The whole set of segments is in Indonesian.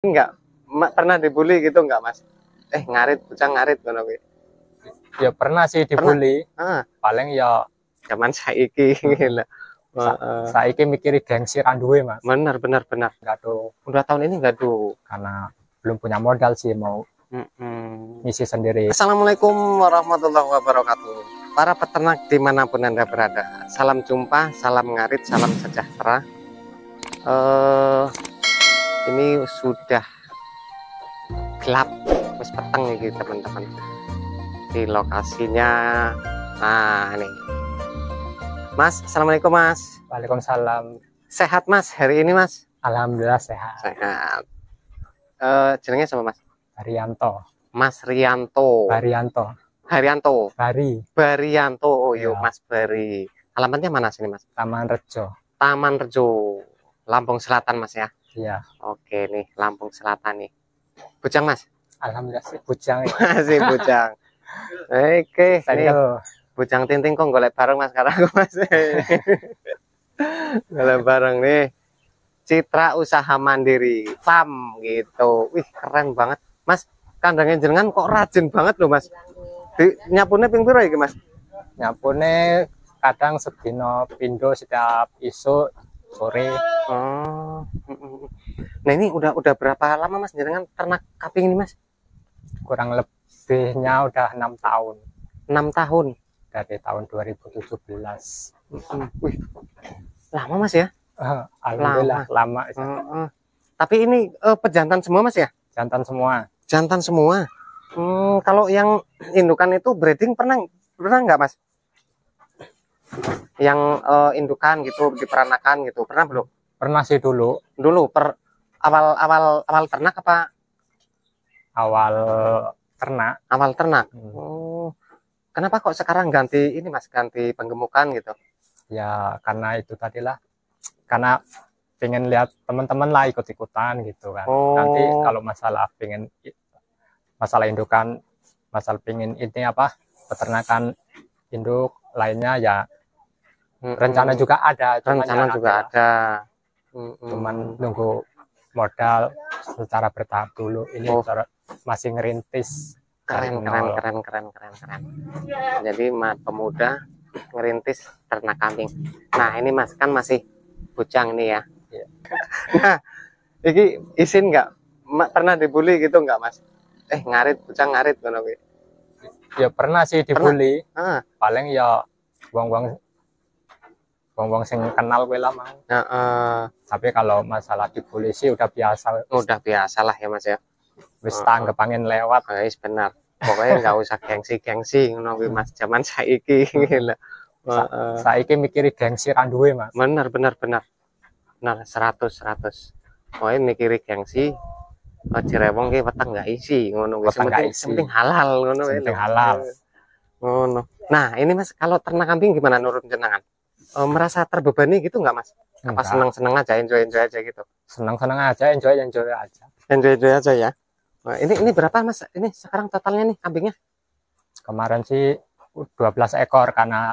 enggak. Ma- pernah dibully gitu enggak mas? Eh ngarit bocah ngarit ngono kuwi. Ya pernah sih dibully. ah. Paling ya zaman saiki gila. Sa Heeh. saiki mikiri gengsi ra duwe, Mas. bener bener bener. Enggak tuh udah tahun ini enggak tuh karena belum punya modal sih mau Mm-mm. ngisi sendiri. Assalamualaikum warahmatullahi wabarakatuh. Para peternak di mana pun anda berada salam jumpa salam ngarit salam sejahtera. Eh ini sudah gelap wis peteng iki teman-teman. Di lokasinya nah ini. Mas Assalamualaikum Mas. Waalaikumsalam. sehat Mas hari ini Mas? Alhamdulillah sehat. sehat. Eh jenenge sama Mas? Haryanto. Mas Rianto. Haryanto. Haryanto. Bari, Barianto. Oh yuk Ya. Mas Bari. Alamatnya mana sini Mas? Taman Rejo. Taman Rejo Lampung Selatan Mas ya Iya. oke nih Lampung Selatan nih. Bujang Mas? Alhamdulillah sih bujang. masih Bujang. Oke nih Single. Bujang Tinting kok golek bareng Mas sekarang Mas? Golek bareng nih. Citra Usaha Mandiri Farm gitu. Wih keren banget. Mas kandangnya jenengan kok rajin banget loh Mas. Di, nyapune ping piro iki Mas? Nyapune kadang sedino pindo setiap isu sore Oh. Nah ini udah udah berapa lama Mas jenengan ternak kambing ini Mas? kurang lebihnya udah enam tahun 6 tahun. dari tahun 2017. Mm-mm. Wih. Lama Mas ya? Alhamdulillah lama, Heeh. Tapi ini eh, pejantan semua Mas ya? jantan semua. Jantan semua. Hmm, kalau yang indukan itu breeding pernah pernah nggak Mas? Yang eh, indukan gitu diperanakan gitu pernah belum? Pernah sih dulu Dulu per awal awal awal ternak apa awal ternak awal ternak? hmm, Oh. Kenapa kok sekarang ganti ini Mas ganti penggemukan gitu? ya karena itu tadilah karena pengen lihat teman-teman lah ikut-ikutan gitu kan. Oh. Nanti kalau masalah pengen masalah indukan, masalah pengen ini apa peternakan induk lainnya ya Rencana juga ada, rencana juga ada. ada. Mm-mm. Cuman nunggu modal secara bertahap dulu. Ini Oh. masih ngerintis keren keren keren keren keren keren. Jadi pemuda ngerintis ternak kambing. Nah ini mas kan masih bujang nih ya. Iya. nah, ini izin nggak? Pernah dibully gitu nggak mas? Eh ngarit bujang ngarit kuwi. Ya pernah sih dibully. Ah, Paling ya wong-wong wong-wong sing kenal gue lah mau. nah, eh, Tapi kalau masalah dibully sih udah biasa. udah biasa lah ya mas ya. Wis Heeh. tanggep angin lewat. Guys benar. Pokoknya nggak usah gengsi-gengsi ngono mas. Zaman saiki gila. Sa-. Saiki mikiri gengsi ra duwe, Mas. bener bener bener bener 100 100 Pokoknya mikiri gengsi oh, cirewong ki weteng nggak isi ngono wis penting isi. penting halal ngono Penting halal. ngono nah ini mas kalau ternak kambing gimana menurut jenengan Eh, merasa terbebani gitu nggak mas apa Enggak. seneng seneng aja enjoy enjoy aja gitu Seneng-seneng aja, enjoy enjoy aja. enjoy enjoy aja ya Nah, ini ini berapa mas ini sekarang totalnya nih kambingnya Kemarin sih 12 ekor karena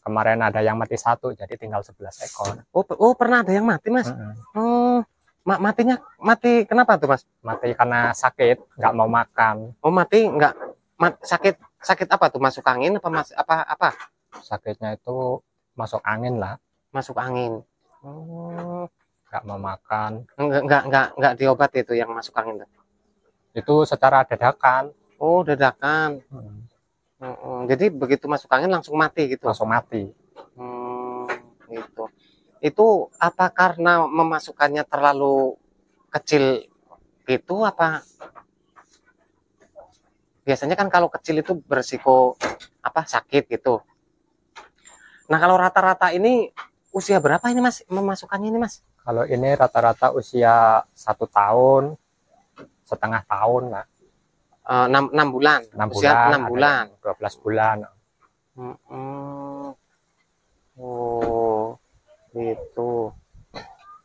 kemarin ada yang mati satu jadi tinggal 11 ekor. oh, oh pernah ada yang mati mas Heeh. oh ma- matinya mati kenapa tuh mas Mati karena sakit, nggak mau makan. oh mati nggak ma- sakit sakit apa tuh masuk angin apa mas apa apa Sakitnya itu masuk angin lah, masuk angin. Oh, nggak mau makan. enggak enggak enggak enggak diobat itu yang masuk angin tuh. Itu secara dadakan Oh, dadakan. hmm, Mm-mm. Jadi begitu masuk angin langsung mati gitu. langsung mati. Hmm, gitu. Itu apa karena memasukkannya terlalu kecil itu apa? Biasanya kan kalau kecil itu bersiko apa sakit gitu. Nah, kalau rata-rata ini usia berapa ini Mas memasukkannya ini Mas? Kalau ini rata-rata usia satu tahun, setengah tahun lah, Eh, enam enam bulan. enam usia bulan, enam bulan. yang 12 bulan. Mm-mm. Oh, gitu.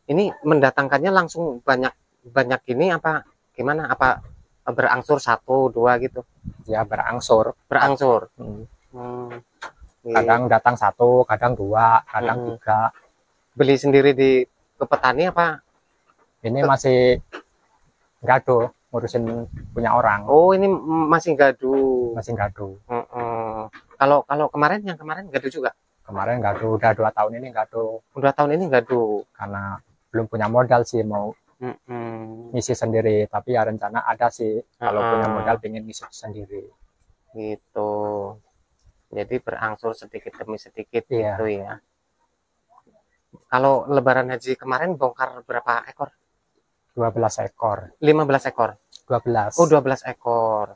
Ini mendatangkannya langsung banyak banyak ini apa gimana? Apa berangsur satu dua gitu? Ya berangsur. Berangsur. Hmm. Hmm. Kadang datang satu, kadang dua, kadang Hmm. tiga. beli sendiri di ke petani apa? Ini masih gaduh ngurusin punya orang Oh, ini masih gaduh. masih gaduh Heeh. Kalau kalau kemarin yang kemarin gaduh juga. kemarin gaduh udah dua tahun ini gaduh Udah tahun ini gaduh. karena belum punya modal sih mau Heeh. ngisi sendiri tapi ya rencana ada sih kalau Ah. punya modal pengen ngisi sendiri Gitu. Jadi berangsur sedikit demi sedikit Iya. gitu ya. Kalau lebaran haji kemarin bongkar berapa ekor? 12 ekor 15 ekor. 12 Oh, 12 ekor.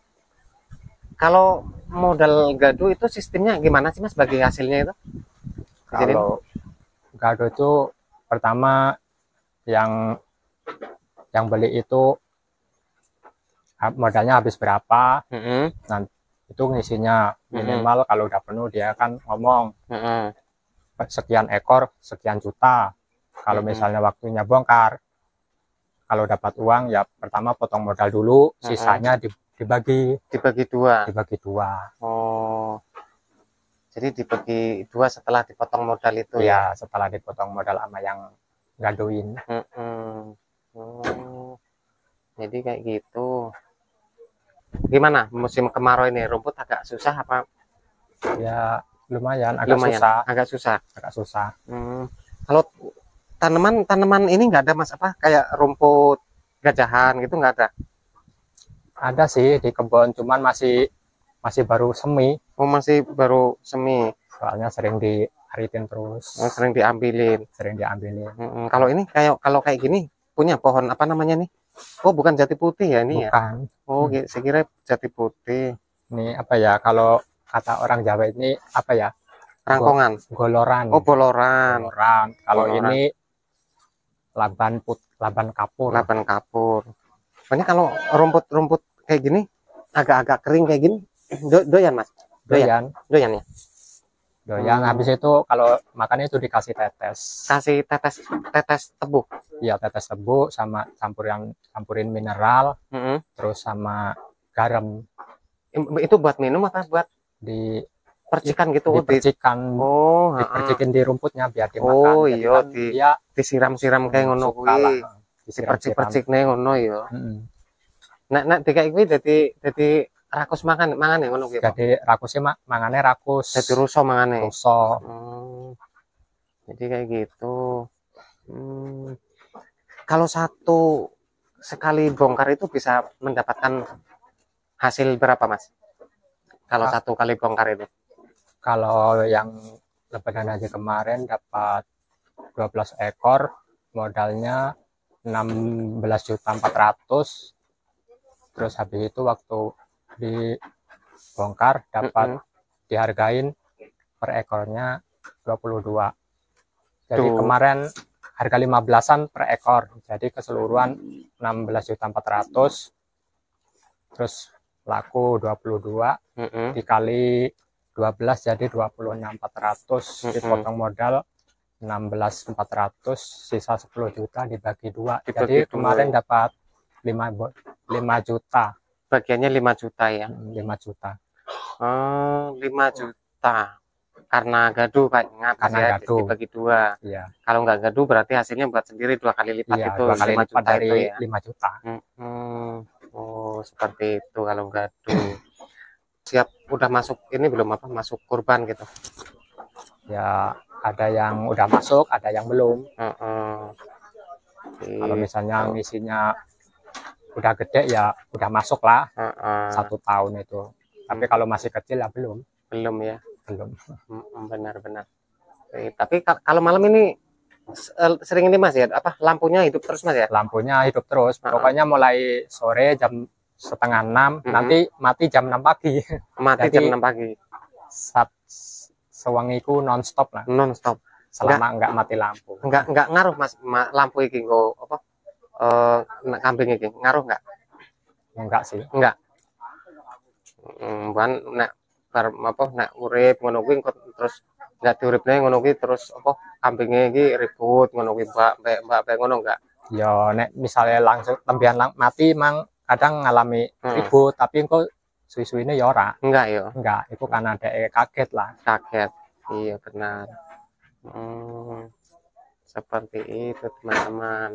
Kalau modal gaduh itu sistemnya gimana sih Mas bagi hasilnya itu? Kalau gaduh itu pertama yang yang beli itu modalnya habis berapa Heeh. Itu ngisinya minimal kalau udah penuh dia kan ngomong Heeh. sekian ekor sekian juta kalau Mhm. misalnya waktunya bongkar kalau dapat uang ya pertama potong modal dulu sisanya di- dibagi Dibagi dua. dibagi dua Oh. Jadi dibagi dua setelah dipotong modal itu ya. ya setelah dipotong modal sama yang gaduin Mm-mm. Oh. Jadi kayak gitu. Gimana musim kemarau ini rumput agak susah apa ya lumayan agak lumayan? susah Agak susah. agak susah Hmm. Kalau tanaman tanaman ini nggak ada mas apa kayak rumput gajahan gitu nggak ada. ada sih di kebun cuman masih masih baru semi Oh masih baru semi, soalnya sering diaritin terus oh, sering diambilin. sering diambilin Mm-mm. Kalau ini kayak kalau kayak gini punya pohon apa namanya nih? Oh bukan jati putih ya ini ya? bukan Oh gi- saya kira jati putih. ini apa ya kalau kata orang Jawa ini apa ya Rangkongan. goloran Oh boloran. goloran kalau Goloran. ini laban put laban kapur laban kapur. Ini kalau rumput-rumput kayak gini agak-agak kering kayak gini do- doyan mas, doyan doyan ya. Doyan Hmm. habis itu kalau makannya itu dikasih tetes Kasih tetes tetes tebu. ya tetes tebu sama campuran campurin mineral Mm-mm. terus sama garam Itu buat minum apa buat di percikan gitu? Di, dipercikan oh, dipercikin di rumputnya biar dimakan Oh, iya, kan di- dia disiram-siram kayak ngono kuwi. Dipercik-percik ngono ya. Nek nek dikai kuwi dadi dadi rakus makan mangan ya ngono kuwi. Pak? jadi rakusnya mak mangane rakus Dadi ruso mangane. ruso Hmm. Jadi kayak gitu. Hmm. Kalau satu sekali bongkar itu bisa mendapatkan hasil berapa, Mas? Kalau Ah. satu kali bongkar itu. kalau yang lebaran aja kemarin dapat 12 ekor modalnya 16 juta 400 terus habis itu waktu dibongkar dapat Mm-mm. dihargain per ekornya 22 jadi Tuh. kemarin harga 15-an per ekor jadi keseluruhan 16 juta 400 terus laku 22 Mm-mm. dikali 12 jadi 26 400 Mm-mm. dipotong modal 16 400 sisa 10 juta dibagi dua Dibagi jadi dua. kemarin dapat 5 bo- 5 juta Bagiannya 5 juta ya. Mm, 5 juta Oh, 5 juta. Karena gaduh, Pak. Ingat Karena ya, gaduh. dibagi dua. iya Kalau nggak gaduh berarti hasilnya buat sendiri dua kali lipat iya itu dua kali 5 lipat juta dari itu ya. 5 juta Hmm. Oh, seperti itu kalau gaduh. Siap udah masuk ini belum apa? Masuk kurban gitu. ya ada yang udah masuk ada yang belum Heeh. kalau Iya. misalnya ngisinya udah gede ya udah masuk lah Heeh. satu tahun itu tapi kalau masih kecil ya belum belum ya. belum Benar-benar. Tapi ka- kalau malam ini sering ini Mas ya, apa lampunya hidup terus Mas ya? lampunya hidup terus Ah. pokoknya mulai sore jam setengah enam Mhm. nanti mati jam 6 pagi Mati Jadi- jam 6 pagi, Sat, sewangiku nonstop lah non stop. selama nggak mati lampu Enggak enggak ngaruh Mas ma- lampu iki nggo apa? Eh nek kambing iki ngaruh enggak? enggak sih Enggak. Hmm, ban nek bar apa nek urip ngono kuwi terus enggak diuripne ngono kuwi terus apa kambinge iki ribut ngono kuwi mbak mbak mbak mbak ngono enggak? ya nek misalnya langsung tembian lang mati mang kadang ngalami Hmm. ribut tapi engko suwi-suwine ya ora Enggak ya, enggak itu karena ada kaget lah kaget. Iya benar. Hmm, seperti itu teman-teman.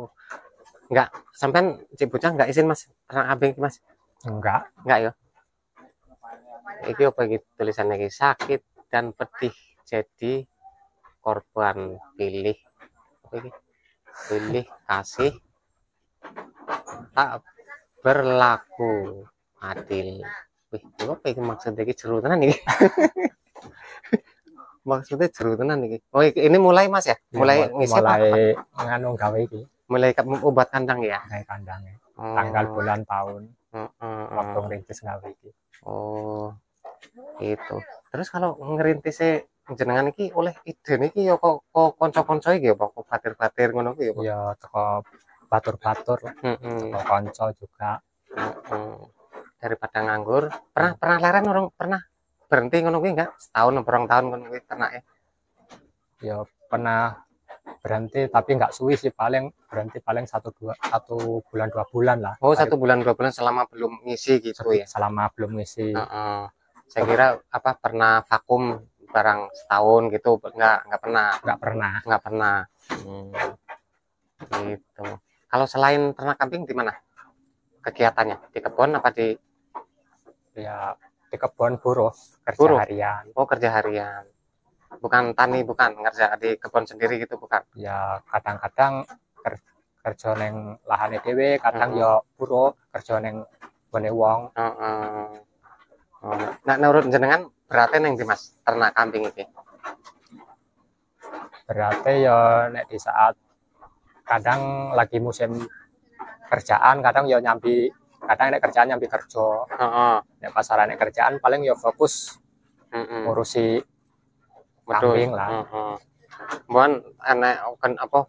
Oh. sampean cik bocah nggak izin mas? Kambing iki, mas? Enggak. Enggak ya iki apa iki? Tulisannya iki sakit dan pedih jadi korban pilih. Apa iki? Pilih kasih tak berlaku adil. Wih ini apa iki maksudnya? Iki jeru tenan iki. Maksudnya jeru tenan iki. Oh ini mulai mas ya? Mulai ngisi apa? mulai nganu gawe iki mulai obat kandang ya gawe kandangnya Oh, tanggal bulan tahun mm, mm, waktu mm. ngerintis gawe iki Oh, itu. Terus kalau ngerintisnya jenengan iki oleh ide niki ya kok kok kanca-kanca iki ya kok batir-batir ngono ki ya ya teko batur-batur Heeh. teko konco juga. Daripada nganggur, pernah pernah leren orang pernah berhenti ngono kuwi enggak? Setahun apa rong tahun ngono kuwi ternake. ya pernah berhenti tapi nggak suwi sih paling berhenti paling satu dua satu bulan dua bulan lah Oh, satu bulan dua bulan selama belum ngisi gitu ya. selama belum ngisi Heeh. Saya kira apa pernah vakum barang setahun gitu enggak enggak pernah. nggak pernah nggak pernah Hmm. gitu kalau selain ternak kambing di mana kegiatannya di kebun apa di ya di kebun buruh kerja Buruh? harian oh kerja harian bukan tani bukan. Kerja di kebun sendiri gitu bukan. Ya kadang-kadang ker- kerja neng lahan dhewe kadang ya buruh kerja neng bone wong. Oh, nah menurut jenengan berarti neng di mas ternak kambing ini berarti ya nek di saat kadang lagi musim kerjaan kadang ya nyambi kadang nek kerjaan nyambi kerja. Nek pasaran nek kerjaan paling ya fokus Heeh. ngurusi Betul. kambing lah. Heeh. Mohon enek kan apa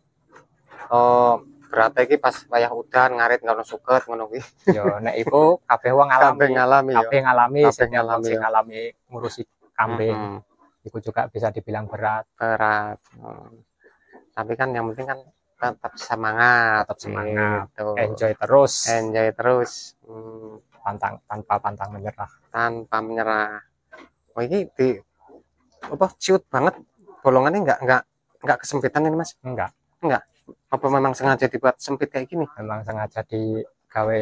oh berarti iki pas wayah udan ngarit ngono suket ngono kuwi yo nek iku kabeh wong ngalami ngalami kabeh ngalami Kabeh sing ngalami, sing ngalami ngurusi kambing Heeh. iku juga bisa dibilang berat berat. Hmm. Tapi kan yang penting kan tetap semangat, Tetap semangat. gitu. enjoy terus Enjoy terus Hmm, pantang tanpa pantang menyerah tanpa menyerah. Oh ini di apa ciut banget bolongannya nggak nggak nggak kesempitan ini mas? enggak Apa memang sengaja dibuat sempit kayak gini? memang sengaja digawe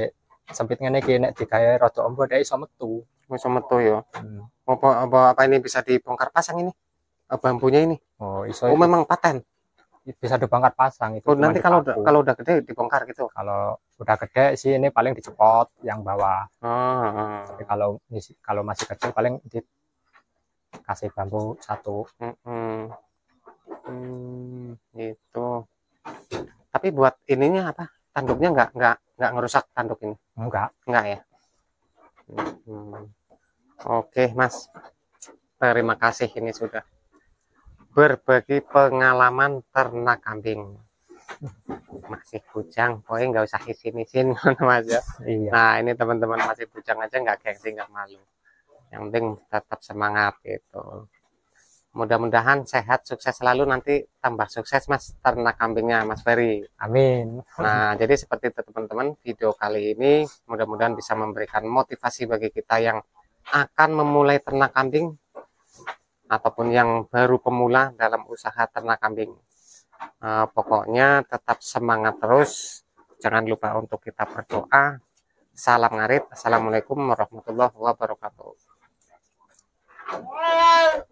sempit ngene iki nek digawe rada ombo dhek iso metu Bisa metu ya. Hmm. Apa, apa apa ini bisa dibongkar pasang ini? Eh, Bambunya ini? oh iso Oh memang paten. bisa dibongkar pasang itu Oh nanti kalau udah kalau udah gede dibongkar gitu. kalau udah gede sih ini paling dicepot yang bawah Oh, oh. tapi kalau kalau masih kecil paling dikasih bambu satu Mm-mm. Hmm, gitu. Tapi buat ininya apa? Tanduknya nggak nggak nggak ngerusak tanduk ini, enggak nggak ya? Mm-mm. Oke, Mas. Terima kasih ini sudah berbagi pengalaman ternak kambing. Masih bujang, pokoknya nggak usah isin-isin ngono aja. iya Nah, ini teman-teman masih bujang aja nggak gengsi, nggak malu. Yang penting tetap semangat gitu. Mudah-mudahan sehat, sukses selalu nanti tambah sukses Mas ternak kambingnya Mas Ferry. amin Nah, jadi seperti itu teman-teman, video kali ini mudah-mudahan bisa memberikan motivasi bagi kita yang akan memulai ternak kambing ataupun yang baru pemula dalam usaha ternak kambing. Eh, pokoknya tetap semangat terus. Jangan lupa untuk kita berdoa. Salam ngarit. Assalamualaikum warahmatullahi wabarakatuh. Oh,